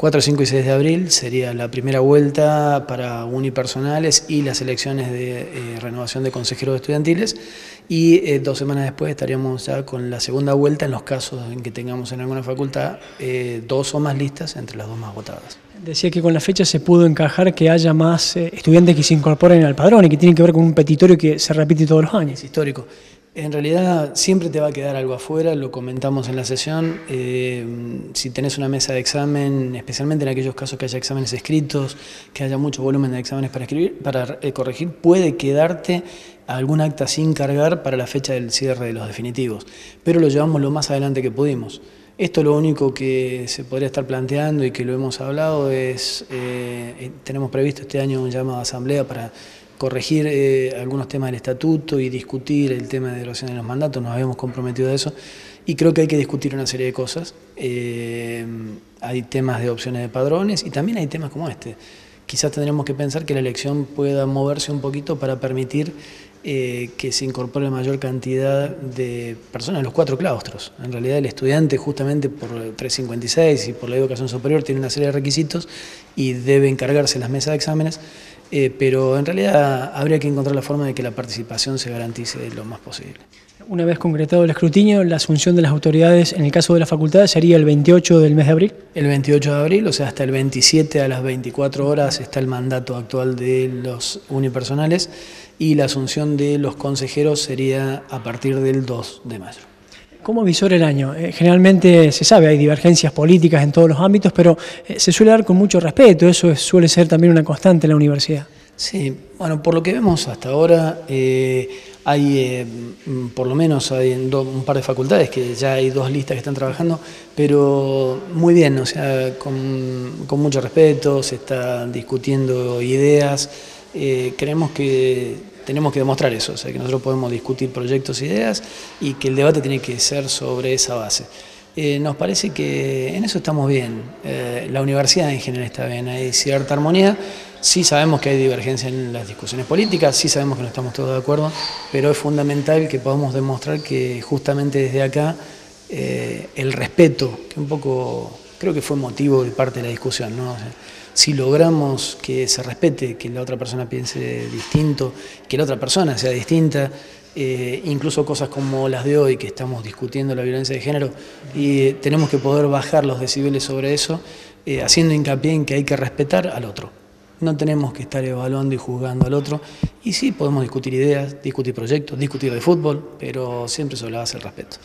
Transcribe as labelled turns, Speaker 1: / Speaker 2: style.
Speaker 1: 4, 5 y 6 de abril sería la primera vuelta para unipersonales y las elecciones de eh, renovación de consejeros estudiantiles y eh, dos semanas después estaríamos ya con la segunda vuelta en los casos en que tengamos en alguna facultad eh, dos o más listas entre las dos más votadas.
Speaker 2: Decía que con la fecha se pudo encajar que haya más estudiantes que se incorporen al padrón y que tiene que ver con un petitorio que se repite todos los años.
Speaker 1: Es histórico. En realidad siempre te va a quedar algo afuera, lo comentamos en la sesión, eh, si tenés una mesa de examen, especialmente en aquellos casos que haya exámenes escritos, que haya mucho volumen de exámenes para escribir, para eh, corregir, puede quedarte algún acta sin cargar para la fecha del cierre de los definitivos, pero lo llevamos lo más adelante que pudimos. Esto lo único que se podría estar planteando y que lo hemos hablado es, eh, tenemos previsto este año un llamado a asamblea para corregir eh, algunos temas del estatuto y discutir el tema de erosión de los mandatos, nos habíamos comprometido a eso y creo que hay que discutir una serie de cosas. Eh, hay temas de opciones de padrones y también hay temas como este. Quizás tendremos que pensar que la elección pueda moverse un poquito para permitir eh, que se incorpore mayor cantidad de personas los cuatro claustros. En realidad el estudiante justamente por 356 y por la educación superior tiene una serie de requisitos y debe encargarse las mesas de exámenes eh, pero en realidad habría que encontrar la forma de que la participación se garantice lo más posible.
Speaker 2: Una vez concretado el escrutinio, la asunción de las autoridades en el caso de la facultad sería el 28 del mes de abril.
Speaker 1: El 28 de abril, o sea, hasta el 27 a las 24 horas está el mandato actual de los unipersonales y la asunción de los consejeros sería a partir del 2 de mayo.
Speaker 2: ¿Cómo visor el año? Eh, generalmente se sabe, hay divergencias políticas en todos los ámbitos, pero eh, se suele dar con mucho respeto, eso suele ser también una constante en la universidad.
Speaker 1: Sí, bueno, por lo que vemos hasta ahora, eh, hay por lo menos hay un par de facultades que ya hay dos listas que están trabajando, pero muy bien, o sea, con, con mucho respeto, se están discutiendo ideas, creemos que tenemos que demostrar eso, o sea, que nosotros podemos discutir proyectos, e ideas y que el debate tiene que ser sobre esa base. Eh, nos parece que en eso estamos bien, eh, la universidad en general está bien, hay cierta armonía, sí sabemos que hay divergencia en las discusiones políticas, sí sabemos que no estamos todos de acuerdo, pero es fundamental que podamos demostrar que justamente desde acá eh, el respeto, que un poco creo que fue motivo de parte de la discusión, ¿no? si logramos que se respete, que la otra persona piense distinto, que la otra persona sea distinta, eh, incluso cosas como las de hoy, que estamos discutiendo la violencia de género, y tenemos que poder bajar los decibeles sobre eso, eh, haciendo hincapié en que hay que respetar al otro. No tenemos que estar evaluando y juzgando al otro, y sí podemos discutir ideas, discutir proyectos, discutir de fútbol, pero siempre sobre la base del respeto.